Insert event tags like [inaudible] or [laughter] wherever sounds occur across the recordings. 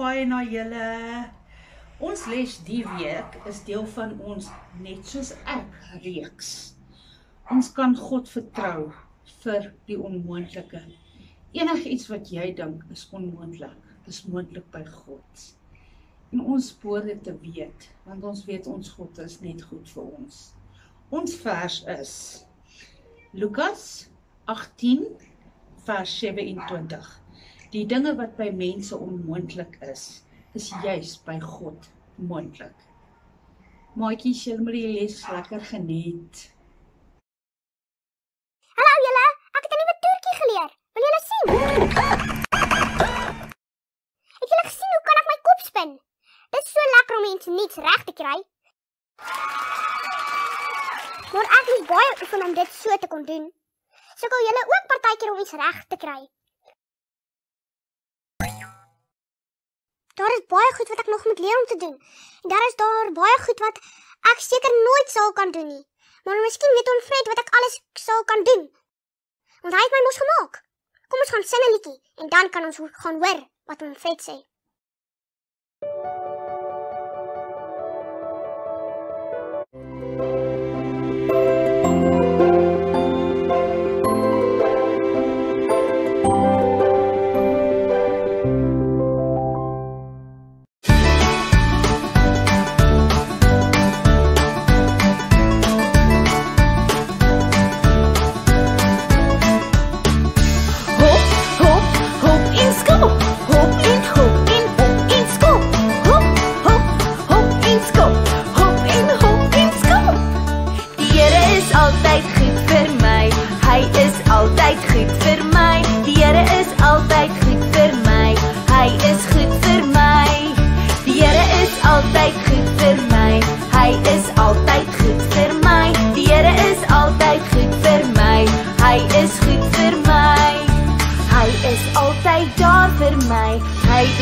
baie na julle. Ons les die week is deel van ons net soos ek reeks. Ons kan God vertrou vir die onmoontlike. Enigiets wat jy dink is onmoontlik, is moontlik by God. En ons behoort dit te weet, want ons weet ons God is net goed vir ons. Ons vers is Lukas 18 vers 27. Die dinge wat by mense onmoontlik is, is juis by God moontlik. Maatjies, julle moet die les lekker geniet. Hallo julle, ek het 'n nuwe toertjie geleer. Wil julle sien? Het julle gesien hoe kan ek my kop spin? Dit is so lekker om iets nuuts reg te kry. Maar ek moet baie oefen om dit so te kon doen. Sukkel julle ook partykeer om iets reg te kry? Daar is baie goed wat ek nog moet leer om te doen. En daar is daar baie goed wat ek seker nooit sal kan doen nie. Maar miskien weet onvred wat ek alles sal kan doen. Want hy het my mos gemaak. Kom ons gaan sing 'n liedjie en dan kan ons gaan hoor wat onvred sê.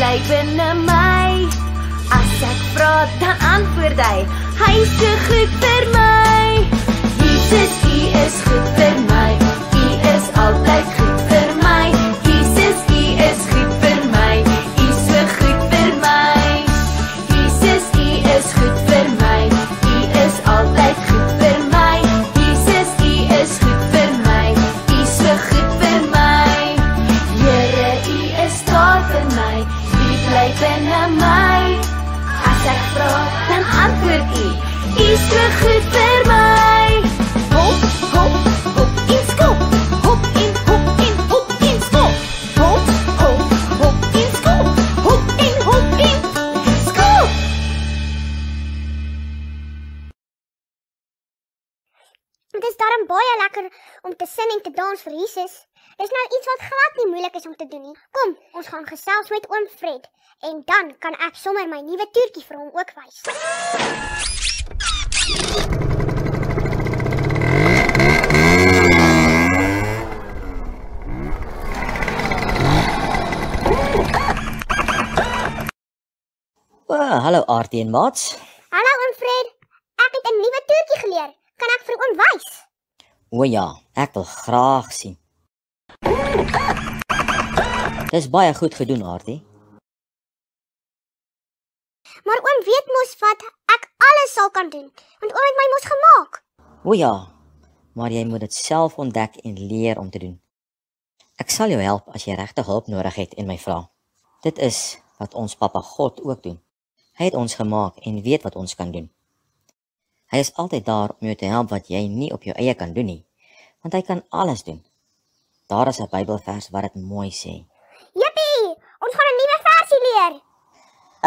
Hy bly binne my. As ek vra, dan antwoord hy. Hy is so goed vir my. Jesus, U is goed binne my. As ek vra, dan antwoord U. U is so goed vir my. Hop, hop, hop lekker om te sing en te dans vir Jesus. Dis nou iets wat glad nie moeilik is om te doen nie. Kom, ons gaan gesels met oom Fred en dan kan ek sommer my nuwe toertjie vir hom ook wys. O, hallo Aartie en Mats. Hallo oom Fred, ek het 'n nuwe toertjie geleer. Kan ek vir oom wys? O ja, ek wil graag sien. Dis baie goed gedoen, Aartie. Maar oom weet mos wat ek alles sal kan doen, want oom het my mos gemaak. O ja, maar jy moet dit self ontdek en leer om te doen. Ek sal jou help as jy regte hulp nodig het en my vra. Dit is wat ons Pappa God ook doen. Hy het ons gemaak en weet wat ons kan doen. Hy is altyd daar om jou te help wat jy nie op jou eie kan doen nie, want hy kan alles doen. Daar is 'n Bybelvers wat dit mooi sê. Jippie, ons gaan 'n nuwe versie leer.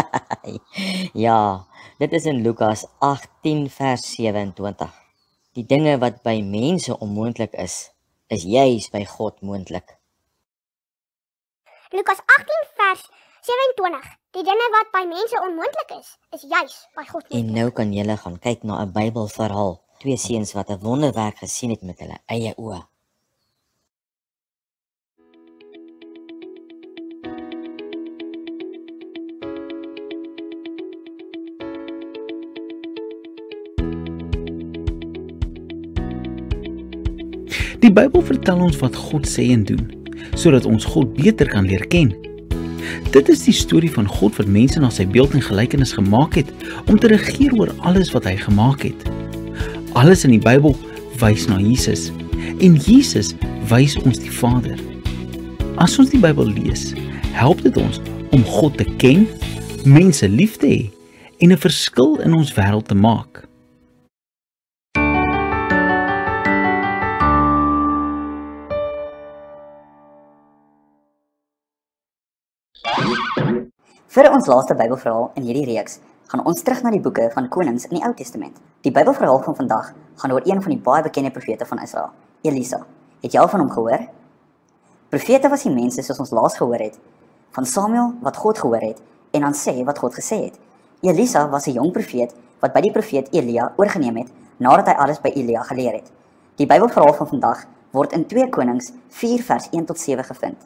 [laughs] Ja, dit is in Lukas 18 vers 27. Die dinge wat by mense onmoontlik is, is juis by God moontlik. Lukas 18 vers 27. Die dinge wat by mense onmoontlik is, is juis by God En moontlik. nou kan jy gaan kyk na 'n Bybelverhaal Twee seuns wat 'n wonderwerk gesien het met hulle eie oë. Die Bybel vertel ons wat God sê en doen, sodat ons God beter kan leer ken. Dit is die storie van God wat mense na sy beeld en gelykenis gemaak het om te regeer oor alles wat hy gemaak het. Alles in die Bybel wys na Jesus en Jesus wys ons die Vader. As ons die Bybel lees, help dit ons om God te ken, mense lief te hê en 'n verskil in ons wêreld te maak. Vir ons laaste Bybelverhaal in hierdie reeks, gaan ons terug na die boeke van konings in die Ou Testament. Die Bybelverhaal van vandag gaan oor een van die baie bekende profete van Israel, Elisa. Het jy al van hom gehoor? Profete was die mense soos ons laas gehoor het, van Samuel wat God gehoor het en dan sê wat God gesê het. Elisa was 'n jong profeet wat by die profeet Elia oorgeneem het nadat hy alles by Elia geleer het. Die Bybelverhaal van vandag word in 2 Konings 4 vers 1 tot 7 gevind.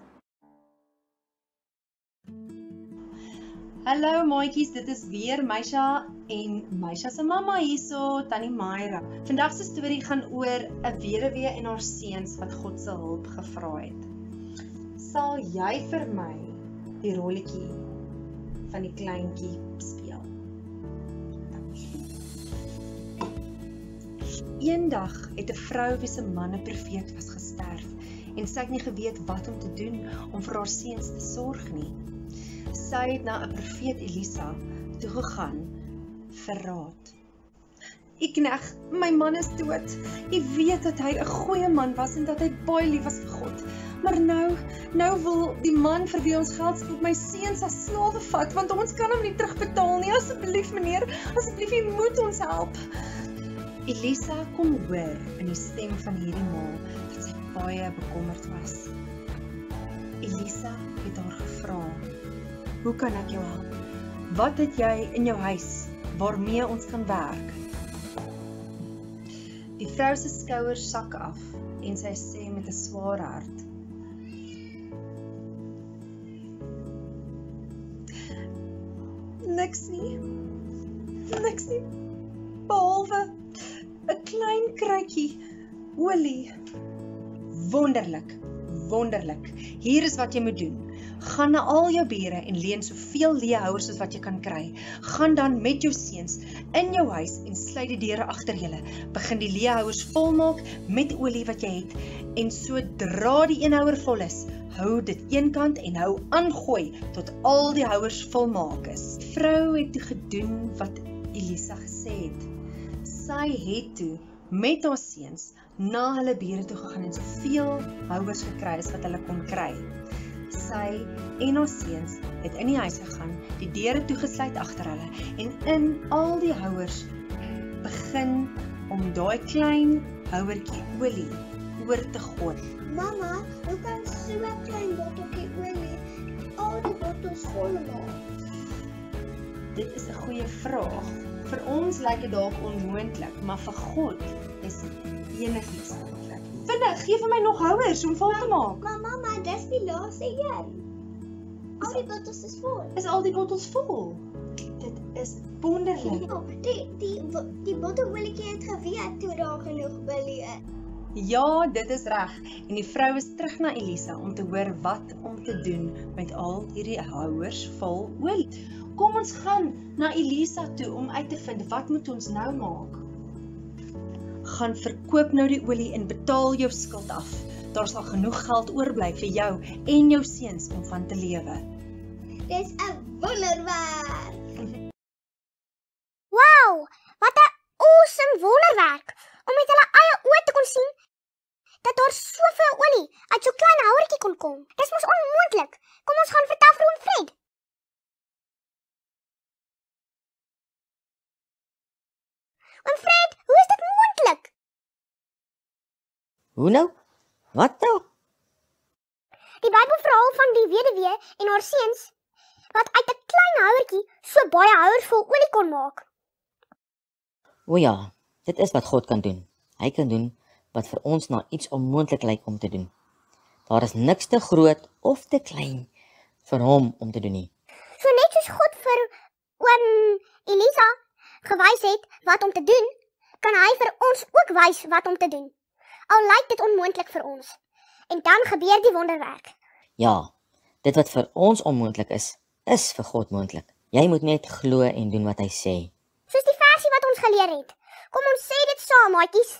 Hallo maatjies, dit is weer Meisha en Meisha se mamma hierso, Tannie Myra. Vandag se storie gaan oor 'n weduwee en haar seuns wat God se hulp gevra het. Sal jy vir my die rolletjie van die kleintjie speel? Eendag het 'n vrou wie se man 'n profeet was gesterf en sy het nie geweet wat om te doen om vir haar seuns te sorg nie sy het na 'n profeet Elisa toe gegaan vir raad. "U knegg, my man is dood. U weet dat hy 'n goeie man was en dat hy baie lief was vir God. Maar nou, nou wil die man vir wie ons geld skuld my seuns as slawe vat want ons kan hom nie terugbetaal nie. Asseblief meneer, asseblief u moet ons help." Elisa kom hoor in die stem van hierdie ma dat sy baie bekommerd was. Elisa het haar gevra: Hoe kan ek jou help? Wat het jy in jou huis waarmee ons kan werk? Die vrou se skouers sak af en sy sê met 'n swaar hart: Niks nie. Niks nie. Behalwe 'n klein kruitjie olie. Wonderlik. Wonderlik. Hier is wat jy moet doen. Gaan na al jou bure en leen soveel leehouers soos wat jy kan kry. Gaan dan met jou seuns in jou huis en sluit die deure agter julle. Begin die leehouers volmaak met olie wat jy het en sodra die een houer vol is, hou dit eenkant en hou aangooi tot al die houers volmaak is. Vrou het toe gedoen wat Elisa gesê het. Sy het toe met haar seuns na hulle bure toe gegaan en soveel houers gekry as wat hulle kon kry sy en haar seuns het in die huis gegaan, die deure toegesluit agter hulle en in al die houers begin om daai klein houertjie olie oor te gooi. Mamma, hoe kan so 'n klein botteltjie olie al die bottels vol maak? Dit is 'n goeie vraag. Vir ons lyk dit dalk onmoontlik, maar vir God is enigiets moontlik. Vinnig, gee vir my nog houers om vol te maak. Maar mamma, dis die laaste een. Al die bottels is vol. Is al die bottels vol? Dit is wonderlik. Ja, die die die bottelwilletjie het geweet toe daar genoeg olie is. Ja, dit is reg. En die vrou is terug na Elisa om te hoor wat om te doen met al hierdie houers vol olie. Kom ons gaan na Elisa toe om uit te vind wat moet ons nou maak? Gaan verkoop nou die olie en betaal jou skuld af. Daar sal genoeg geld oorbly vir jou en jou seuns om van te lewe. Dis 'n wonderwerk. [laughs] Wow, wat 'n awesome wonderwerk om met hulle eie oë te kon sien dat daar soveel olie uit so klein houertjie kon kom. Dis mos onmoontlik. Kom ons gaan vertel vir oom Fred. Oom Fred, hoe is dit moontlik? Hoe nou? Wat nou? Die Bybelverhaal van die weduwee en haar seuns wat uit 'n klein houertjie so baie houers vol olie kon maak. O ja, Dit is wat God kan doen. Hy kan doen wat vir ons na iets onmoontlik lyk om te doen. Daar is niks te groot of te klein vir hom om te doen nie. So net soos God vir oom Elisa gewys het wat om te doen, kan hy vir ons ook wys wat om te doen. Al lyk dit onmoontlik vir ons. En dan gebeur die wonderwerk. Ja, dit wat vir ons onmoontlik is, is vir God moontlik. Jy moet net glo en doen wat hy sê. Soos die versie wat ons geleer het. Kom ons sê dit saam, maatjies.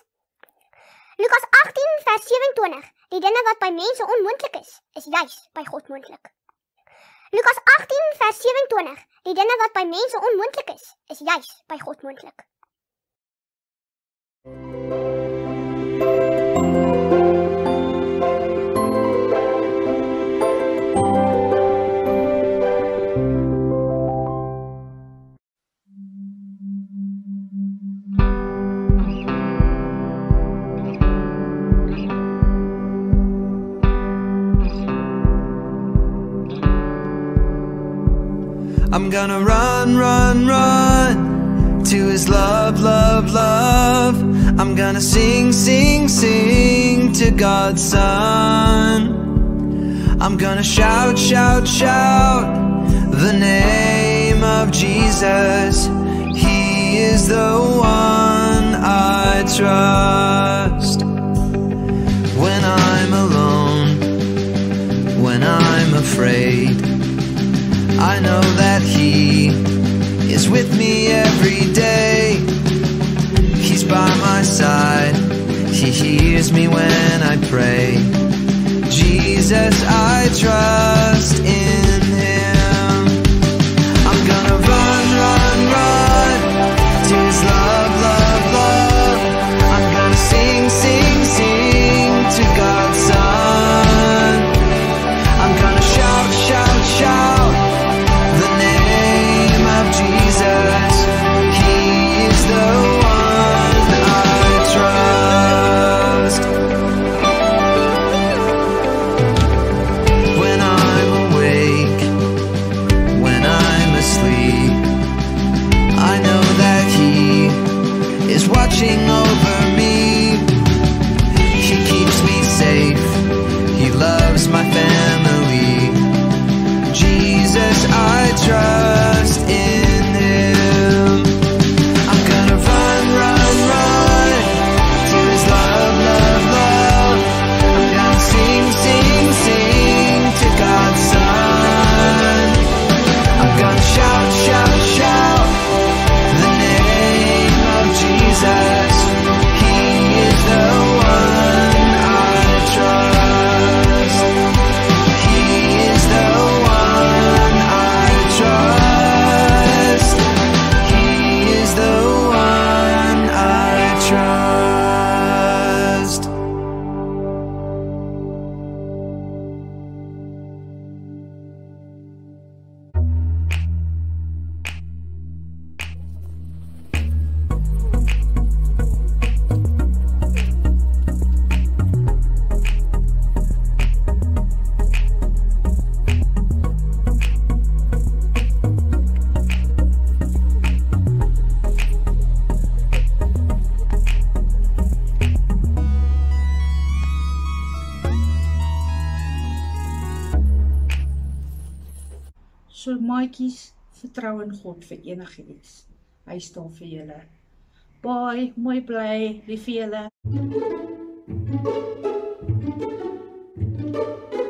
Lukas 18 vers 27. Die dinge wat by mense onmoontlik is, is juis by God moontlik. Lukas 18 vers 27. Die dinge wat by mense onmoontlik is, is juis by God moontlik. I'm gonna run, run, run to his love, love, love. I'm gonna sing, sing, sing to God's Son. I'm gonna shout, shout, shout the name of Jesus. He is the one I trust. When I'm alone, when I'm afraid. I know that He is with me every day. He's by my side, He hears me when I pray. Jesus, I trust So maatjies, vertrou in God vir enige iets. Hy staan vir julle. Baie mooi bly, lief vir julle. Thank you.